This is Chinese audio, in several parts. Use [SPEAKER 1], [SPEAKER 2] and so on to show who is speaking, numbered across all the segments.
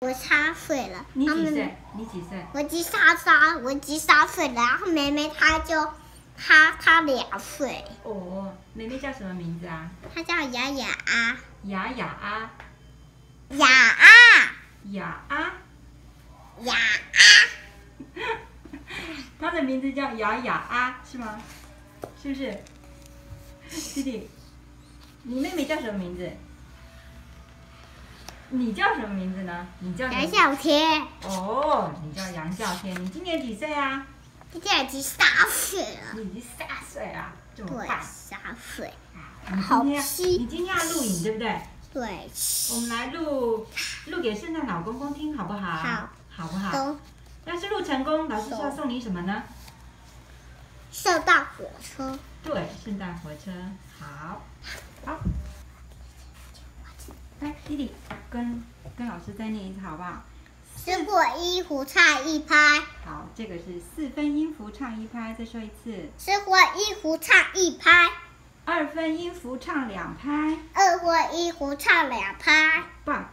[SPEAKER 1] 我三岁了。
[SPEAKER 2] 你几岁？你几岁？
[SPEAKER 1] 我几三三，我几三岁了。然后妹妹她就，她她两岁，
[SPEAKER 2] 哦，妹妹叫什么名字啊？
[SPEAKER 1] 她叫雅雅啊，
[SPEAKER 2] 雅雅啊，
[SPEAKER 1] 雅啊，
[SPEAKER 2] 雅啊，
[SPEAKER 1] 雅啊，
[SPEAKER 2] 她的名字叫雅雅啊，是吗？是不是？弟弟，你妹妹叫什么名字？你叫什么名字呢？你叫
[SPEAKER 1] 杨小天，
[SPEAKER 2] 哦，你叫杨笑天，你今年几岁啊？
[SPEAKER 1] 她现在已经三岁了。
[SPEAKER 2] 你已经三岁了，这么
[SPEAKER 1] 对
[SPEAKER 2] 快。，
[SPEAKER 1] 三岁。
[SPEAKER 2] 你
[SPEAKER 1] 好
[SPEAKER 2] 今天你今天要录影对不对？
[SPEAKER 1] 对，
[SPEAKER 2] 我们来录录给圣诞老公公听好不好？
[SPEAKER 1] 好，
[SPEAKER 2] 好不好？
[SPEAKER 1] 都
[SPEAKER 2] 要是录成功，老师是要送你什么呢？
[SPEAKER 1] 圣诞火车。
[SPEAKER 2] 对，圣诞火车。好，好。来，弟弟，跟跟老师再念一次好不好？
[SPEAKER 1] 吃过一壶唱一拍，
[SPEAKER 2] 好，这个是四分音符唱一拍，再说一次。
[SPEAKER 1] 吃过一壶唱一拍，
[SPEAKER 2] 二分音符唱两拍，
[SPEAKER 1] 二过一壶唱两拍，
[SPEAKER 2] 棒。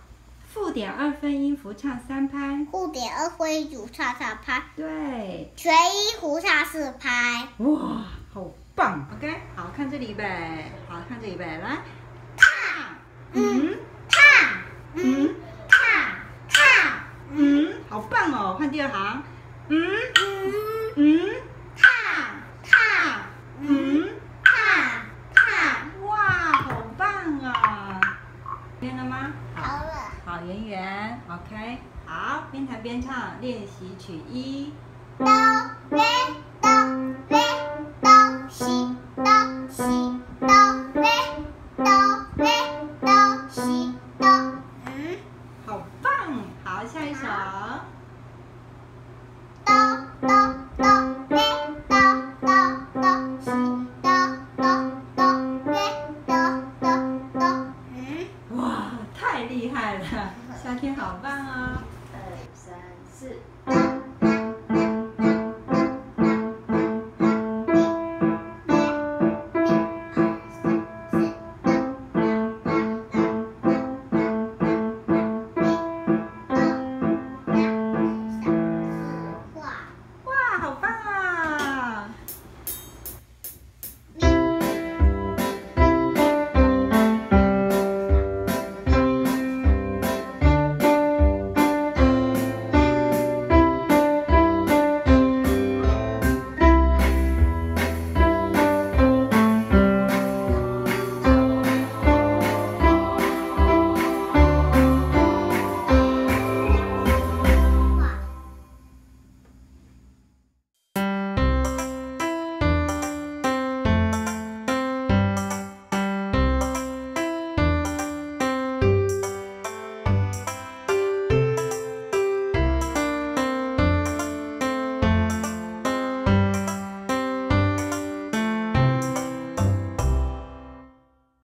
[SPEAKER 2] 附点二分音符唱三拍，
[SPEAKER 1] 附点二分音符唱三拍，
[SPEAKER 2] 对，
[SPEAKER 1] 全一壶唱四拍。
[SPEAKER 2] 哇，好棒！OK，好看这里呗，好看这里预备，来，唱，嗯。
[SPEAKER 1] 看，
[SPEAKER 2] 嗯
[SPEAKER 1] 看，看，
[SPEAKER 2] 嗯，好棒哦！换第二行，嗯
[SPEAKER 1] 嗯，
[SPEAKER 2] 嗯
[SPEAKER 1] 踏踏，
[SPEAKER 2] 嗯，
[SPEAKER 1] 踏踏。
[SPEAKER 2] 哇，好棒啊！练了吗？
[SPEAKER 1] 好了，
[SPEAKER 2] 好，圆圆，OK，好，边弹边唱，练习曲一。
[SPEAKER 1] 哆来哆来哆西哆西哆来哆来哆西哆。嗯，
[SPEAKER 2] 好棒！好，下一首。厉害了！夏天好棒哦。
[SPEAKER 3] 二三四。